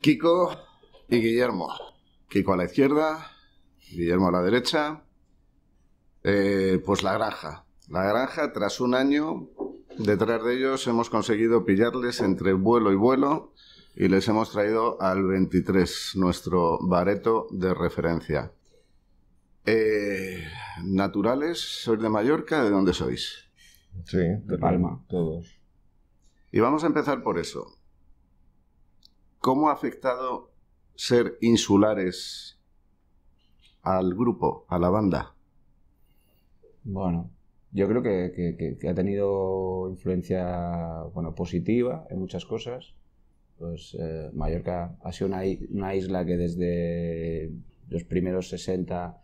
Kiko y Guillermo. Kiko a la izquierda, Guillermo a la derecha. Eh, pues la granja. La granja, tras un año, detrás de ellos hemos conseguido pillarles entre vuelo y vuelo y les hemos traído al 23, nuestro bareto de referencia. Eh, ¿Naturales? ¿Sois de Mallorca? ¿De dónde sois? Sí, de Palma, todos. Y vamos a empezar por eso. ¿Cómo ha afectado ser insulares al grupo, a la banda? Bueno, yo creo que, ha tenido influencia bueno, positiva en muchas cosas. Pues eh, Mallorca ha sido una, una, isla que desde los primeros 60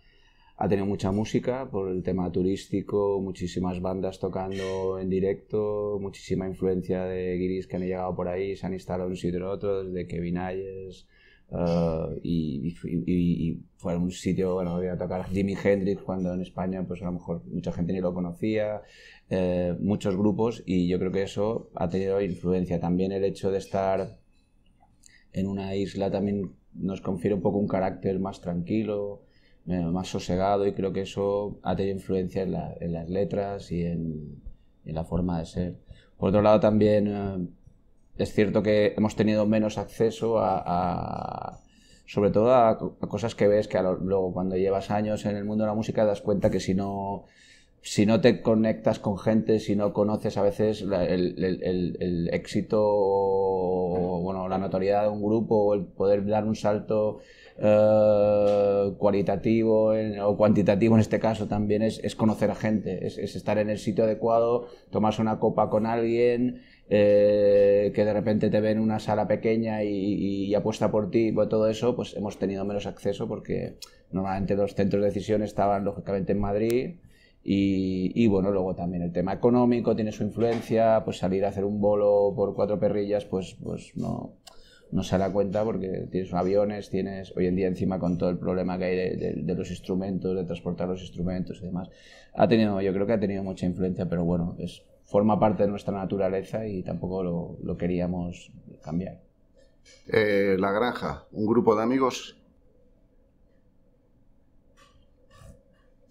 ha tenido mucha música por el tema turístico, muchísimas bandas tocando en directo, muchísima influencia de guiris que han llegado por ahí, se han instalado un sitio en otro, desde Kevin Ayers, uh, y, y, fue un sitio, bueno, voy a tocar Jimi Hendrix cuando en España pues a lo mejor mucha gente ni lo conocía, eh, muchos grupos y yo creo que eso ha tenido influencia. También el hecho de estar en una isla también nos confiere un poco un carácter más tranquilo, eh, más sosegado y creo que eso ha tenido influencia en, las letras y en, la forma de ser. Por otro lado también eh, es cierto que hemos tenido menos acceso a, sobre todo a, cosas que ves que luego cuando llevas años en el mundo de la música das cuenta que si no si no te conectas con gente, si no conoces a veces el, el, éxito o bueno, la notoriedad de un grupo o el poder dar un salto eh, cualitativo o cuantitativo en este caso también es, es conocer a gente, es, estar en el sitio adecuado, tomarse una copa con alguien, eh, que de repente te ve en una sala pequeña y, apuesta por ti, pues todo eso, pues hemos tenido menos acceso porque normalmente los centros de decisión estaban lógicamente en Madrid. Y, bueno, luego también el tema económico tiene su influencia, pues salir a hacer un bolo por cuatro perrillas, pues, pues no, no se da cuenta porque tienes aviones, tienes hoy en día encima con todo el problema que hay de, los instrumentos, de transportar los instrumentos y demás. Ha tenido, yo creo que ha tenido mucha influencia, pero bueno, es, forma parte de nuestra naturaleza y tampoco lo, queríamos cambiar. Eh, la granja, un grupo de amigos.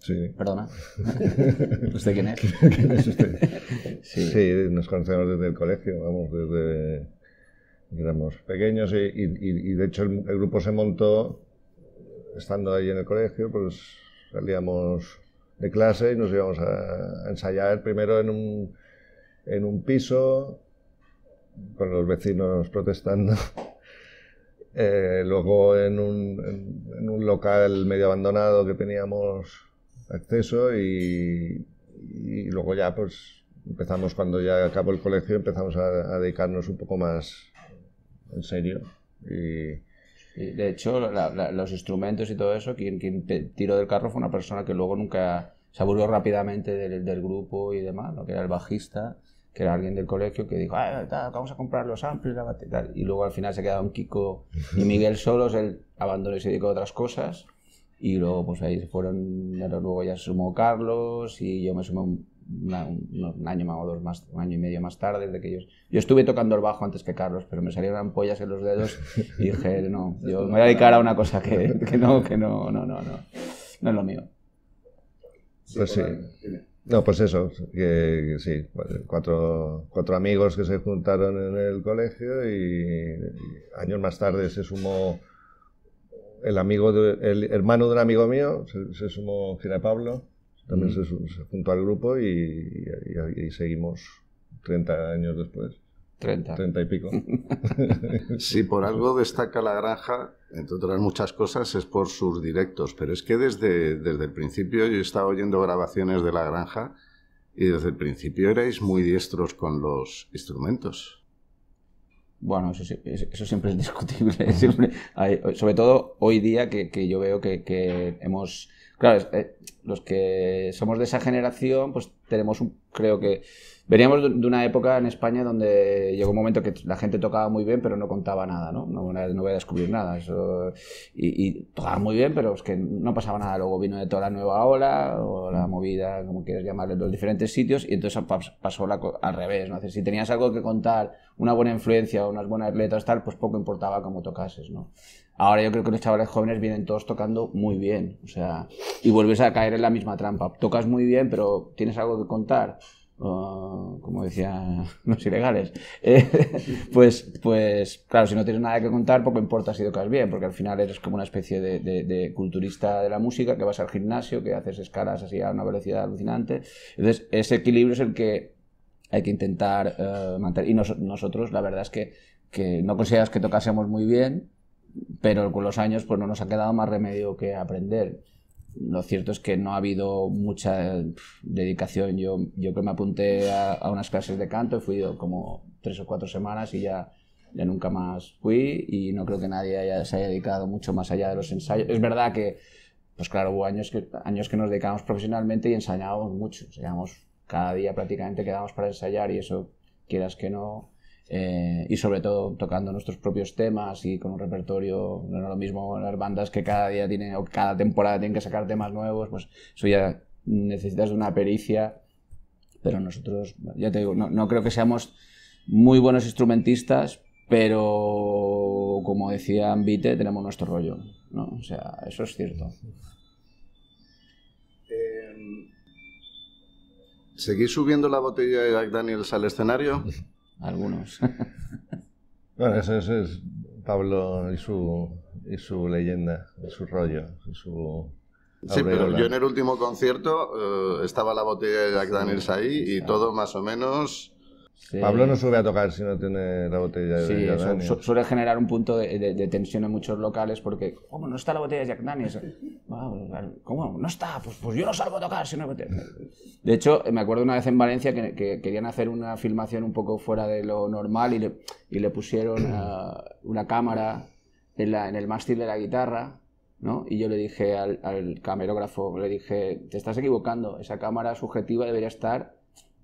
Sí. Perdona. ¿Usted quién es? Sí. sí, nos conocemos desde el colegio, vamos, desde éramos pequeños y, de hecho el, grupo se montó estando ahí en el colegio, pues salíamos de clase y nos íbamos a, ensayar primero en un, en un piso con los vecinos protestando, eh, luego en un, en, un, local medio abandonado que teníamos acceso y, y luego ya pues empezamos cuando ya acabó el colegio empezamos a, a dedicarnos un poco más en serio. Y, de hecho, los instrumentos y todo eso, quien, quien tiró del carro fue una persona que luego nunca se aburrió rápidamente del, del grupo y demás, lo que era el bajista, que era alguien del colegio que dijo, ah, vamos a comprar los amplios y la Y luego al final se quedaron Kiko y Miguel solos, él abandonó y se dedicó a otras cosas. Y luego, pues ahí se fueron, luego ya se sumó Carlos y yo me sumé un, un, año más o dos más, un año y medio más tarde de que ellos. Yo estuve tocando el bajo antes que Carlos, pero me salieron ampollas en los dedos y dije, no, yo me voy a dedicar a una cosa que, que no, que no, no, no, no, no es lo mío. Pues sí. No, pues eso, que, sí, cuatro, cuatro, amigos que se juntaron en el colegio y, años más tarde se sumó el amigo, el hermano de un amigo mío, se, se sumó Gira Pablo, también se, juntó al grupo y, seguimos 30 años después. 30. 30 y pico. si por algo destaca la granja, entre otras muchas cosas, es por sus directos. Pero es que desde, desde el principio yo he estado oyendo grabaciones de la granja y desde el principio erais muy diestros con los instrumentos. Bueno, eso, eso siempre es discutible. sobre todo hoy día que, que yo veo que, que hemos claro, eh, los que somos de esa generación, pues tenemos un, creo que veníamos de una época en España donde llegó un momento que la gente tocaba muy bien, pero no contaba nada, ¿no? No, voy a descubrir nada. Eso, y, y, tocaba muy bien, pero es que no pasaba nada. Luego vino de toda la nueva ola, o la movida, como quieras llamarle, los diferentes sitios, y entonces pasó la, al revés, ¿no? si tenías algo que contar, una buena influencia, unas buenas letras, tal, pues poco importaba cómo tocases, ¿no? Ahora yo creo que los chavales jóvenes vienen todos tocando muy bien, o sea, y vuelves a caer en la misma trampa. Tocas muy bien, pero tienes algo que contar como decían los ilegales, eh, pues, pues claro, si no tienes nada que contar, poco importa si tocas bien, porque al final eres como una especie de, culturista de la música que vas al gimnasio, que haces escalas así a una velocidad alucinante. Entonces, ese equilibrio es el que hay que intentar eh, mantener. Y nosotros, la verdad es que, que no consideras que tocásemos muy bien, pero con los años pues no nos ha quedado más remedio que aprender lo cierto es que no ha habido mucha dedicación. Yo, yo que me apunté a, unas clases de canto, he fui como tres o cuatro semanas y ya, ya nunca más fui y no creo que nadie haya, se haya dedicado mucho más allá de los ensayos. Es verdad que, pues claro, hubo años que, años que nos dedicábamos profesionalmente y ensayábamos mucho. Ensayábamos cada día prácticamente quedábamos para ensayar y eso, quieras que no, eh, y sobre todo tocando nuestros propios temas y con un repertorio, no es lo mismo las bandas que cada día tienen o cada temporada tienen que sacar temas nuevos, pues eso ya necesitas de una pericia, pero nosotros, ya te digo, no, no creo que seamos muy buenos instrumentistas, pero como decía Ambite, tenemos nuestro rollo, ¿no? O sea, eso es cierto. Eh, ¿Seguís subiendo la botella de Jack Daniels al escenario? algunos. bueno, eso, es Pablo y su, y su leyenda, y su rollo, su... Sí, pero yo en el último concierto eh, estaba la botella de Jack Daniels ahí y todo más o menos Pablo no sube a tocar si no tiene la botella de Jack Daniels. Sí, suele generar un punto de, tensión en muchos locales porque, ¿cómo no está la botella de Jack Daniels? ¿Cómo no está? Pues, pues yo no salgo a tocar si no botella. De hecho, me acuerdo una vez en Valencia que, querían hacer una filmación un poco fuera de lo normal y le, y le pusieron una cámara en, la, en el mástil de la guitarra ¿no? Y yo le dije al, al, camarógrafo, le dije, te estás equivocando, esa cámara subjetiva debería estar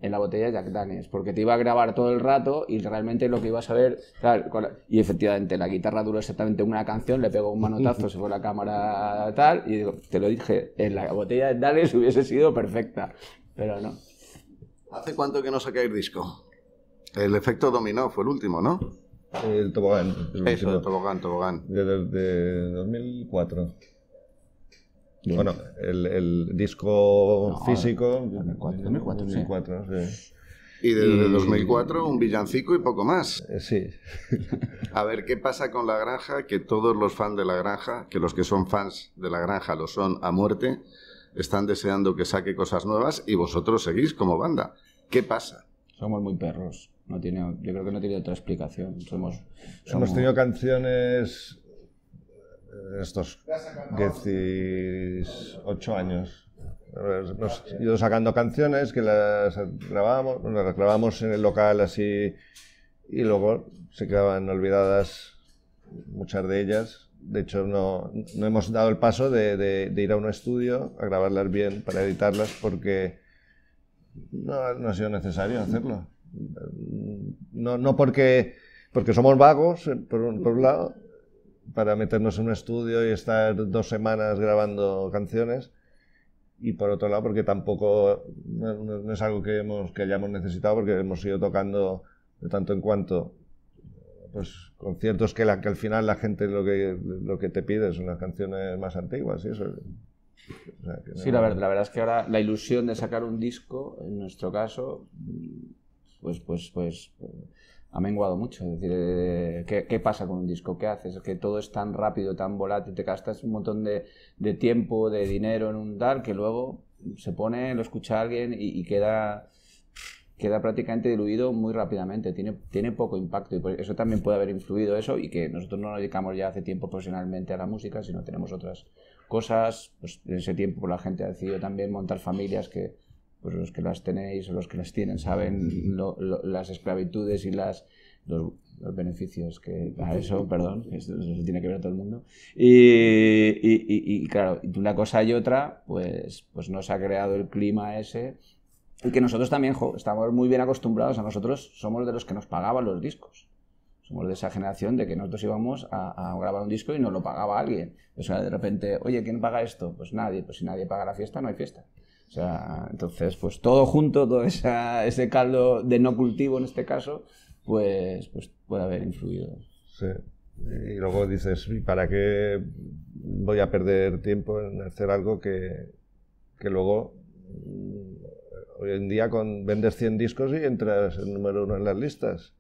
en la botella de Jack Daniels, porque te iba a grabar todo el rato y realmente lo que ibas a ver, y efectivamente la guitarra duró exactamente una canción, le pegó un manotazo, se fue la cámara tal, y digo, te lo dije, en la botella de Daniels hubiese sido perfecta, pero no. ¿Hace cuánto que no sacáis disco? El efecto dominó fue el último, ¿no? El tobogán. Eso, el tobogán, tobogán. De, 2004. Bueno, el, el disco físico. 2004, 2004, sí. Y desde 2004 un villancico y poco más. Eh, sí. A ver, ¿qué pasa con La Granja? Que todos los fans de La Granja, que los que son fans de La Granja lo son a muerte, están deseando que saque cosas nuevas y vosotros seguís como banda. ¿Qué pasa? Somos muy perros. No tiene, yo creo que no tiene otra explicación. Somos, somos... Hemos tenido canciones estos 18 años. Hemos ido sacando canciones que las grabábamos, las grabábamos en el local así y luego se quedaban olvidadas muchas de ellas. De hecho, no, no hemos dado el paso de, de, ir a un estudio a grabarlas bien para editarlas porque no, no ha sido necesario hacerlo. No, no porque, porque somos vagos, por por un lado, para meternos en un estudio y estar dos semanas grabando canciones. Y por otro lado, porque tampoco no, es algo que, hemos, que hayamos necesitado, porque hemos ido tocando de tanto en cuanto pues conciertos que, la, que al final la gente lo que, lo que te pide son las canciones más antiguas y eso. Sí, la verdad, la verdad es que ahora la ilusión de sacar un disco, en nuestro caso, pues, pues, pues, ha menguado mucho. Es decir, eh, ¿qué, pasa con un disco? ¿Qué haces? Que todo es tan rápido, tan volátil, te gastas un montón de, tiempo, de dinero en un tal, que luego se pone, lo escucha alguien y, queda queda prácticamente diluido muy rápidamente, tiene, tiene poco impacto y eso también puede haber influido eso y que nosotros no nos dedicamos ya hace tiempo profesionalmente a la música, sino tenemos otras cosas, pues en ese tiempo la gente ha decidido también montar familias que, pues los que las tenéis o los que las tienen saben las esclavitudes y las, los beneficios que a eso, perdón, eso, tiene que ver todo el mundo. Y, y, y, claro, una cosa y otra, pues, pues nos ha creado el clima ese y que nosotros también estamos muy bien acostumbrados, a nosotros somos de los que nos pagaban los discos. Somos de esa generación de que nosotros íbamos a, grabar un disco y nos lo pagaba alguien. O sea, de repente, oye, ¿quién paga esto? Pues nadie, pues si nadie paga la fiesta, no hay fiesta. O sea, entonces, pues todo junto, todo ese caldo de no cultivo en este caso, pues, pues puede haber influido. Sí. Y luego dices, ¿y para qué voy a perder tiempo en hacer algo que, que luego mm, hoy en día con vendes 100 discos y entras en número uno en las listas?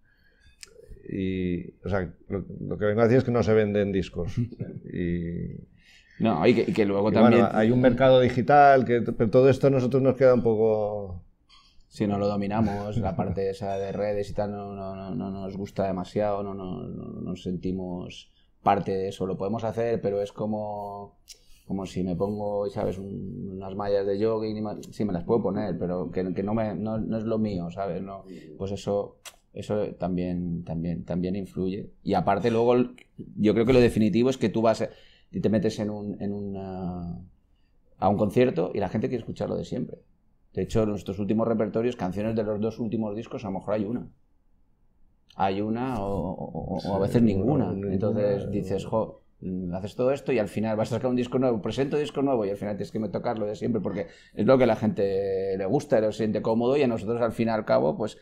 Y, o sea, lo, que vengo a decir es que no se venden discos. Y, no, y que, luego también... hay un mercado digital, que, pero todo esto a nosotros nos queda un poco... Si no lo dominamos, la parte esa de redes y tal no, no, no, no nos gusta demasiado, no, no, nos sentimos parte de eso. Lo podemos hacer, pero es como, como si me pongo, ¿sabes? unas mallas de jogging, y sí me las puedo poner, pero que, que no, me, no, no, es lo mío, ¿sabes? No, pues eso, eso también, también, también influye. Y aparte luego, yo creo que lo definitivo es que tú vas y te metes en un, en una, a un concierto y la gente quiere escucharlo de siempre. De hecho, en nuestros últimos repertorios, canciones de los dos últimos discos, a lo mejor hay una. Hay una o, a veces ninguna. Entonces dices, jo, haces todo esto y al final vas a sacar un disco nuevo, presento disco nuevo y al final tienes que tocarlo de siempre porque es lo que a la gente le gusta, lo siente cómodo y a nosotros al fin y al cabo pues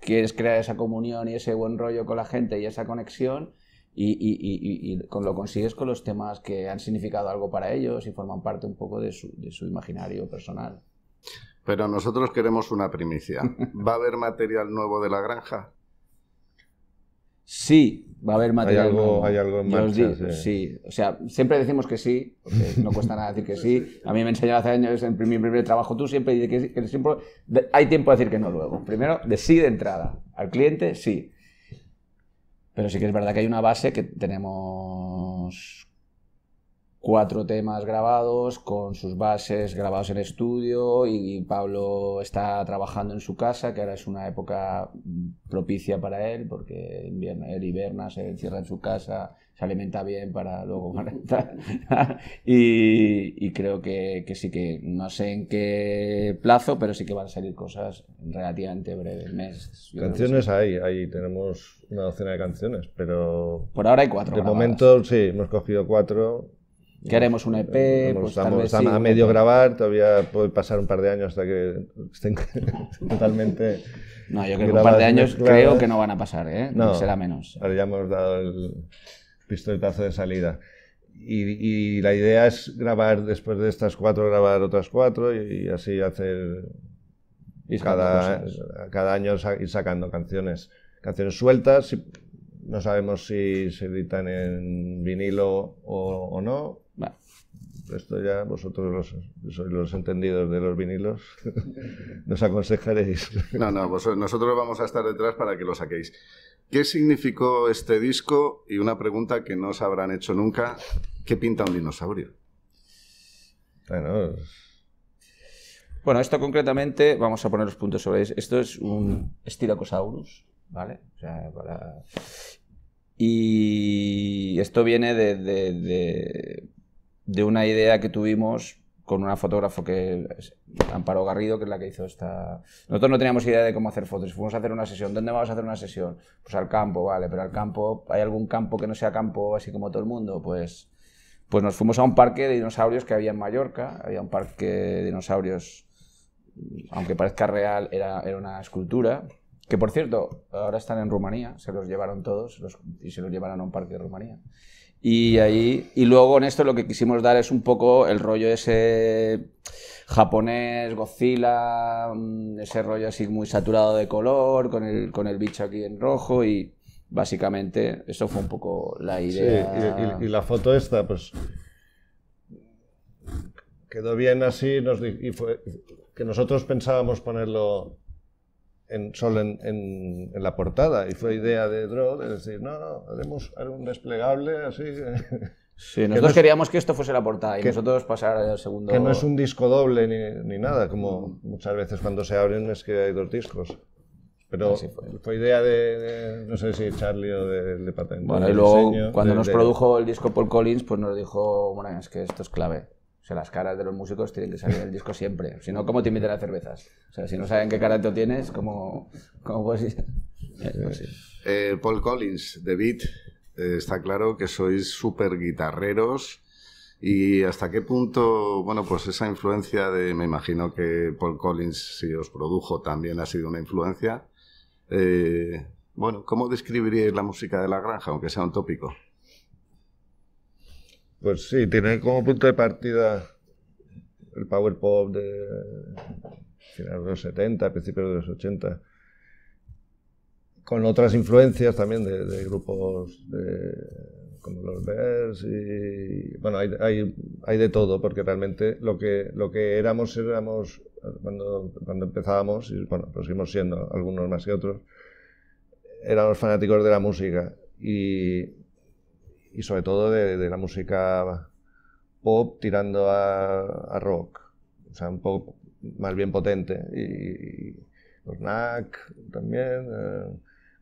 quieres crear esa comunión y ese buen rollo con la gente y esa conexión y, y, y, con lo consigues con los temas que han significado algo para ellos y forman parte un poco de su, de su imaginario personal. Pero nosotros queremos una primicia. ¿Va a haber material nuevo de la granja? Sí, va a haber material hay algo, nuevo. Hay algo en marcha, sí. o sea, siempre decimos que sí, porque no cuesta nada decir que sí. A mí me enseñó hace años en mi primer trabajo, tú siempre dices que, que siempre hay tiempo de decir que no luego. Primero, de sí de entrada. Al cliente, sí. Pero sí que es verdad que hay una base que tenemos cuatro temas grabados con sus bases grabados en estudio y Pablo está trabajando en su casa, que ahora es una época propicia para él porque él hiberna, se encierra en su casa se alimenta bien para luego y, y creo que, que, sí que no sé en qué plazo, pero sí que van a salir cosas relativamente breves, meses. Canciones hay, ahí tenemos una docena de canciones, pero... Por ahora hay cuatro. De momento sí, hemos cogido cuatro. Que haremos un EP, pues estamos, a medio grabar, todavía puede pasar un par de años hasta que estén totalmente... No, yo creo que un par de años creo que no van a pasar, ¿eh? No, será menos. Ahora ya hemos dado el pistoletazo de salida. Y, la idea es grabar después de estas cuatro, grabar otras cuatro y, así hacer cada, cada año ir sacando canciones, canciones sueltas. No sabemos si se editan en vinilo o, no. Esto ya vosotros los, sois los entendidos de los vinilos, nos aconsejaréis. No, no, nosotros vamos a estar detrás para que lo saquéis. ¿Qué significó este disco? Y una pregunta que no os habrán hecho nunca, ¿qué pinta un dinosaurio? Bueno, bueno, esto concretamente, vamos a poner los puntos sobre eso. Esto es un Styracosaurus, ¿vale? Y esto viene de, de, de, una idea que tuvimos con una fotógrafo que Amparo Garrido, que es la que hizo esta... Nosotros no teníamos idea de cómo hacer fotos, fuimos a hacer una sesión. ¿Dónde vamos a hacer una sesión? Pues al campo, vale, pero al campo, ¿hay algún campo que no sea campo así como todo el mundo? Pues, pues nos fuimos a un parque de dinosaurios que había en Mallorca, había un parque de dinosaurios, aunque parezca real, era, era una escultura, que por cierto, ahora están en Rumanía, se los llevaron todos y se los llevaron a un parque de Rumanía. Y ahí, y luego en esto lo que quisimos dar es un poco el rollo ese japonés, Godzilla, mm, ese rollo así muy saturado de color, con el, con el bicho aquí en rojo y básicamente eso fue un poco la idea. Sí, y, la foto esta, pues quedó bien así nos, y fue que nosotros pensábamos ponerlo en, solo en, en, la portada. Y fue idea de Dro de decir, no, no, haremos un desplegable así. Sí, nosotros queríamos que esto fuese la portada y nosotros pasar al segundo. Que no es un disco doble ni, ni nada, como muchas veces cuando se abren es que hay dos discos. Pero fue. idea de, no sé si Charlie o del departamento bueno, y luego cuando nos produjo el disco Paul Collins, pues nos dijo, bueno, es que esto es clave. O sea, las caras de los músicos tienen que salir del disco siempre. Si no, ¿cómo te invitan a cervezas? O sea, si no saben qué cara tú tienes, ¿cómo, cómo puedes ir? Eh, Paul Collins, The Beat, eh, está claro que sois súper guitarreros. ¿Y hasta qué punto, bueno, pues esa influencia de, me imagino que Paul Collins, si os produjo, también ha sido una influencia? Eh, bueno, ¿cómo describiríais la música de la granja, aunque sea un tópico? Pues sí, tiene como punto de partida el power pop de finales de los 70, principios de los 80 con otras influencias también de, grupos como los Bears bueno hay, de todo porque realmente lo que lo que éramos éramos cuando, empezábamos y bueno pues seguimos siendo algunos más que otros éramos fanáticos de la música y, y sobre todo de, la música pop tirando a, rock o sea un pop más bien potente y, los NAC también eh,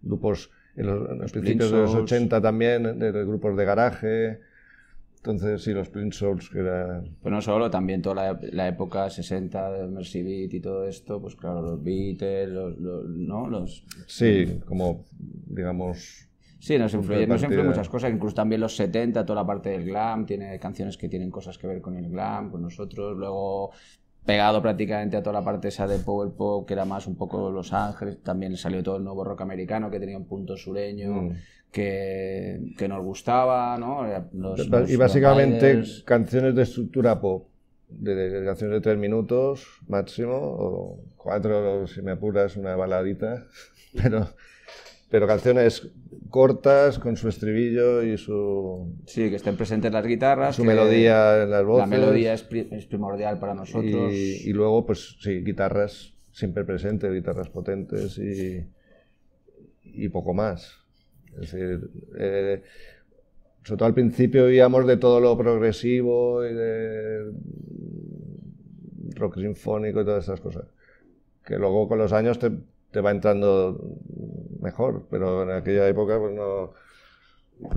grupos en los, principios de los 80 también, de, grupos de garaje. Entonces, sí, los Prince Souls, que era... Pues no solo, también toda la, época 60 de Mercy Beat y todo esto, pues claro, los Beatles, los, ¿no? Los, sí, como, digamos... Sí, nos influye, nos influye muchas cosas, incluso también los 70, toda la parte del glam, tiene canciones que tienen cosas que ver con el glam, con nosotros, luego pegado prácticamente a toda la parte esa de Power Pop, que era más un poco Los Ángeles. También salió todo el nuevo rock americano, que tenía un punto sureño, mm. que, que, nos gustaba, ¿no? y básicamente canciones de estructura pop, de, canciones de tres minutos máximo, o cuatro, si me apuras, una baladita, pero pero canciones cortas con su estribillo y su sí que estén presentes las guitarras su melodía en las voces. la melodía es, primordial para nosotros. Y, luego pues sí guitarras siempre presentes guitarras potentes y, y poco más. Es decir eh, sobre todo al principio oíamos de todo lo progresivo y de rock sinfónico y todas esas cosas que luego con los años te, te va entrando mejor, pero en aquella época pues no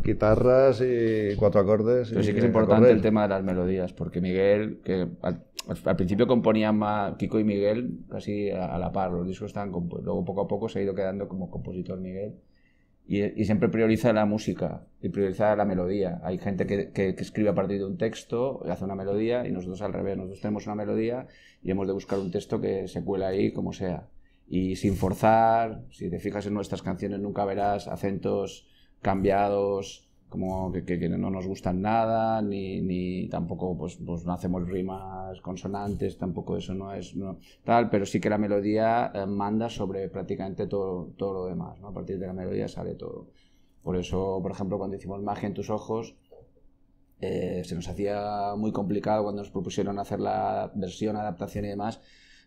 guitarras y cuatro acordes. Pero sí que es importante el tema de las melodías, porque Miguel, que al, principio componían más Kiko y Miguel casi a, la par, los discos estaban luego poco a poco se ha ido quedando como compositor Miguel. Y, siempre prioriza la música y prioriza la melodía. Hay gente que, que, escribe a partir de un texto, hace una melodía, y nosotros al revés, nosotros tenemos una melodía y hemos de buscar un texto que se cuela ahí como sea y sin forzar. Si te fijas en nuestras canciones nunca verás acentos cambiados como que, que, no nos gustan nada, ni, ni tampoco pues, pues, no hacemos rimas consonantes, tampoco eso no es no, tal, pero sí que la melodía eh, manda sobre prácticamente todo, todo lo demás, ¿no? a partir de la melodía sale todo. Por eso, por ejemplo, cuando hicimos Magia en tus ojos, eh, se nos hacía muy complicado cuando nos propusieron hacer la versión, adaptación y demás,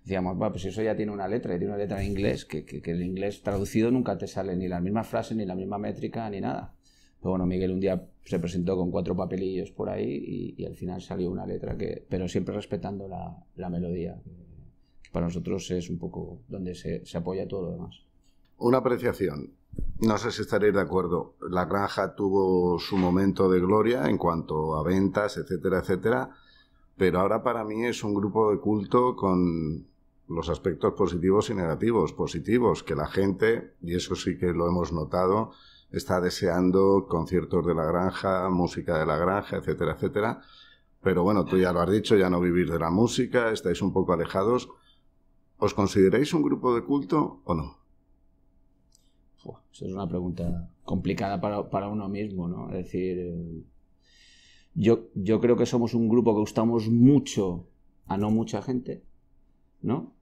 decíamos, bueno, pues eso ya tiene una letra, y tiene una letra en inglés, que, que, el inglés traducido nunca te sale ni la misma frase, ni la misma métrica, ni nada. Pero bueno, Miguel un día se presentó con cuatro papelillos por ahí y, al final salió una letra que, pero siempre respetando la, la melodía, que para nosotros es un poco donde se, se apoya todo lo demás. Una apreciación. No sé si estaréis de acuerdo. La granja tuvo su momento de gloria en cuanto a ventas, etcétera, etcétera pero ahora para mí es un grupo de culto con los aspectos positivos y negativos. Positivos, que la gente, y eso sí que lo hemos notado, está deseando conciertos de la granja, música de la granja, etcétera, etcétera. Pero bueno, tú ya lo has dicho, ya no vivir de la música, estáis un poco alejados. ¿Os consideráis un grupo de culto o no? Esa es una pregunta complicada para, para uno mismo, ¿no? Es decir, eh, yo, yo creo que somos un grupo que gustamos mucho a no mucha gente, ¿no?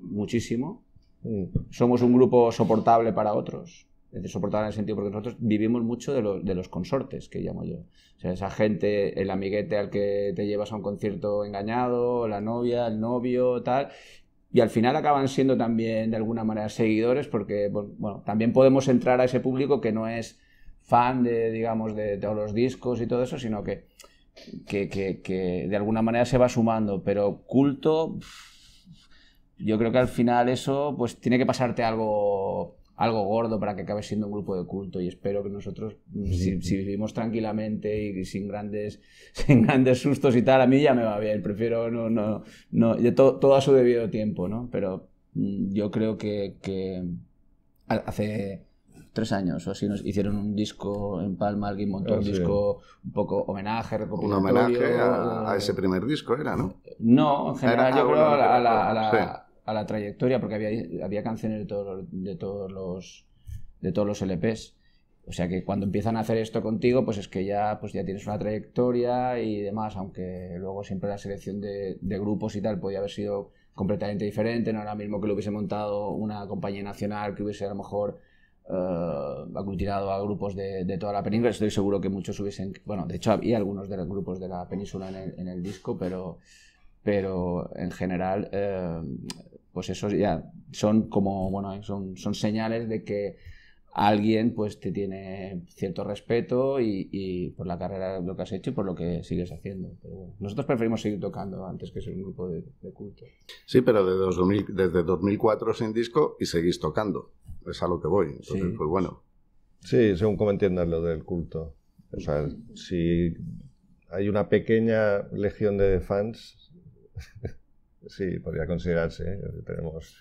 Muchísimo. Mm. Somos un grupo soportable para otros. Es decir, soportable en el sentido porque nosotros vivimos mucho de, de los consortes, que llamo yo. O sea, esa gente, el amiguete al que te llevas a un concierto engañado, la novia, el novio, tal. Y al final acaban siendo también, de alguna manera, seguidores, porque, bueno, también podemos entrar a ese público que no es fan de, digamos, de todos los discos y todo eso, sino que, que, que, de alguna manera se va sumando. Pero culto, yo creo que al final eso, pues tiene que pasarte algo algo gordo para que acabe siendo un grupo de culto y espero que nosotros si, vivimos tranquilamente y, sin grandes sin grandes sustos y tal a mí ya me va bien prefiero no no no todo, todo a su debido tiempo no pero mm, yo creo que, que hace tres años o así nos hicieron un disco en Palma, alguien montó ah, un disco un poco homenaje, Un homenaje a, ese primer disco era, ¿no? No, en general yo creo a la, a la trayectoria, porque había, había canciones de, todos de, todos los, de todos los LPs. O sea que cuando empiezan a hacer esto contigo, pues es que ya, pues ya tienes una trayectoria y demás, aunque luego siempre la selección de, de grupos y tal podía haber sido completamente diferente, no era mismo que lo hubiese montado una compañía nacional que hubiese a lo mejor uh, a grupos de, toda la península. Estoy seguro que muchos hubiesen, bueno, de hecho había algunos de los grupos de la península en el disco, pero, pero en general eh, pues eso ya son como, bueno, son, son señales de que alguien pues te tiene cierto respeto y, por la carrera lo que has hecho y por lo que sigues haciendo. nosotros preferimos seguir tocando antes que ser un grupo de, culto. Sí, pero desde, desde 2004 sin disco y seguís tocando. Es a lo que voy. Entonces, pues bueno. Sí, según como entiendas lo del culto. O sea, si hay una pequeña legión de fans sí, podría considerarse. ¿eh? Tenemos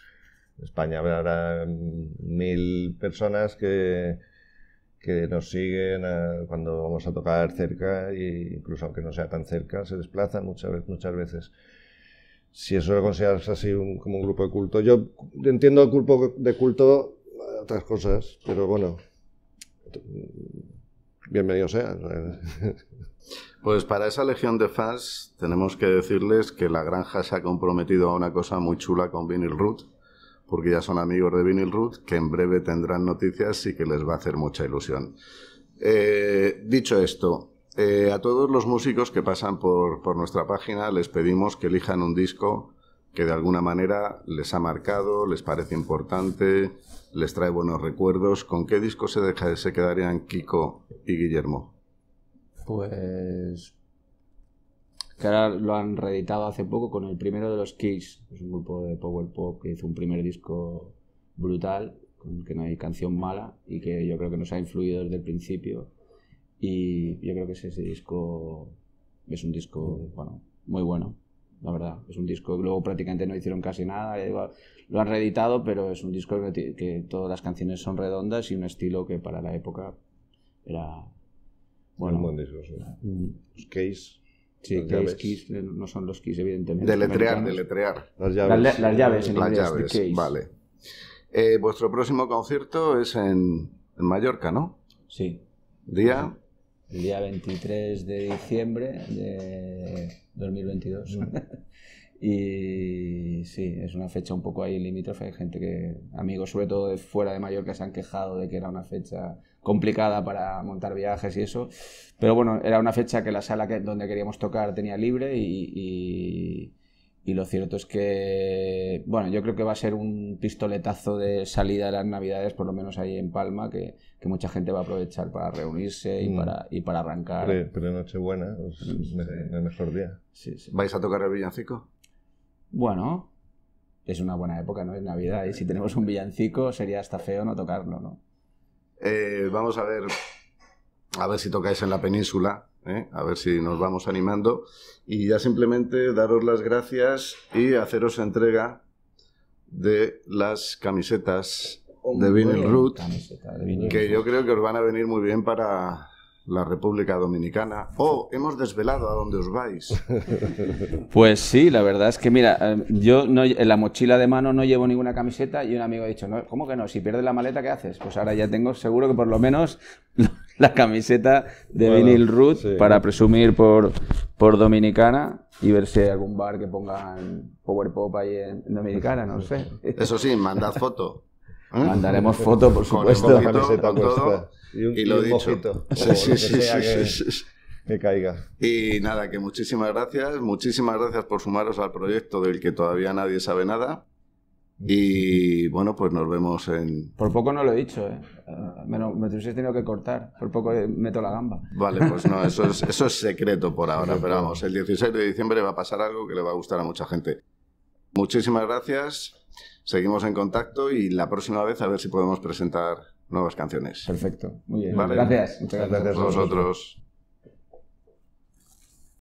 en España habrá mil personas que, que nos siguen cuando vamos a tocar cerca e incluso aunque no sea tan cerca se desplazan muchas, muchas veces. Si eso lo consideras así como un grupo de culto, yo entiendo el grupo de culto otras cosas, pero bueno, bienvenido sea. Pues para esa legión de fans tenemos que decirles que la granja se ha comprometido a una cosa muy chula con Vinyl Root, porque ya son amigos de Vinyl Root, que en breve tendrán noticias y que les va a hacer mucha ilusión. Eh, dicho esto, eh, a todos los músicos que pasan por, por nuestra página les pedimos que elijan un disco que de alguna manera les ha marcado, les parece importante, les trae buenos recuerdos. ¿Con qué disco se, se quedarían Kiko y Guillermo? Pues. Que ahora lo han reeditado hace poco con el primero de los Kiss, es un grupo de power pop que hizo un primer disco brutal, con que no hay canción mala y que yo creo que nos ha influido desde el principio. Y yo creo que ese, disco es un disco, bueno, muy bueno, la verdad. Es un disco que luego prácticamente no hicieron casi nada, lo han reeditado, pero es un disco que, que todas las canciones son redondas y un estilo que para la época era bueno, un buen disco, mm. Los Case. Sí, Case, Keys, eh, no son los Keys, evidentemente. Deletrear, deletrear. Las llaves. las llaves en Las llaves, vale. Eh, vuestro próximo concierto es en, en, Mallorca, ¿no? Sí. ¿Día? El día 23 de diciembre de 2022. Mm. y sí, es una fecha un poco ahí limítrofe. Hay gente que, amigos sobre todo de fuera de Mallorca, se han quejado de que era una fecha complicada para montar viajes y eso. Pero bueno, era una fecha que la sala que, donde queríamos tocar tenía libre y, y, lo cierto es que, bueno, yo creo que va a ser un pistoletazo de salida de las navidades, por lo menos ahí en Palma, que, que mucha gente va a aprovechar para reunirse y, mm. para, y para arrancar. Pero, pero Nochebuena es el mejor día. ¿Vais a tocar el villancico? Bueno, es una buena época, ¿no? Es Navidad y si tenemos un villancico sería hasta feo no tocarlo, ¿no? Eh, vamos a ver, a ver si tocáis en la península, ¿eh? a ver si nos vamos animando. Y ya simplemente daros las gracias y haceros entrega de las camisetas de Vinyl Root, que yo creo que os van a venir muy bien para, la República Dominicana. Oh, hemos desvelado a dónde os vais. Pues sí, la verdad es que mira, eh, yo no, en la mochila de mano no llevo ninguna camiseta y un amigo ha dicho, no, ¿cómo que no? Si pierdes la maleta, ¿qué haces? Pues ahora ya tengo seguro que por lo menos la camiseta de Vinyl Root para presumir por, por Dominicana y ver si hay algún bar que pongan Power Pop ahí en, Dominicana, no sé. Eso sí, mandad foto. ¿Eh? Mandaremos foto, por supuesto. y, lo dicho. Sí, sí, sí, que, caiga. Y nada, que muchísimas gracias. Muchísimas gracias por sumaros al proyecto del que todavía nadie sabe nada. Y bueno, pues nos vemos en. Por poco no lo he dicho, ¿eh? Me, lo, me tenido que cortar. Por poco meto la gamba. Vale, pues no, eso es, eso es secreto por ahora. Pero vamos, el 16 de diciembre va a pasar algo que le va a gustar a mucha gente. Muchísimas gracias. Seguimos en contacto y la próxima vez a ver si podemos presentar nuevas canciones. Perfecto. Muy bien. Gracias. Muchas gracias a vosotros.